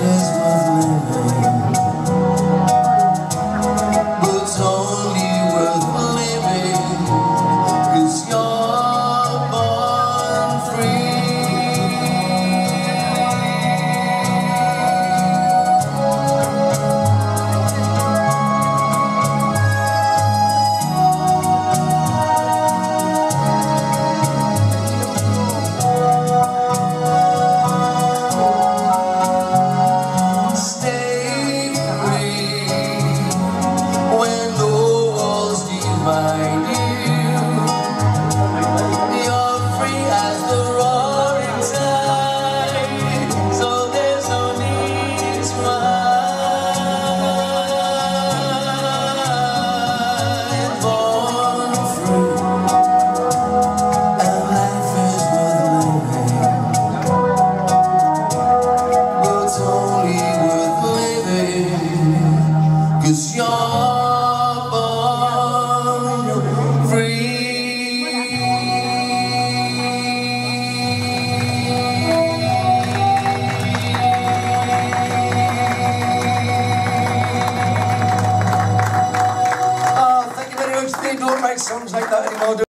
is they don't write songs like that anymore, do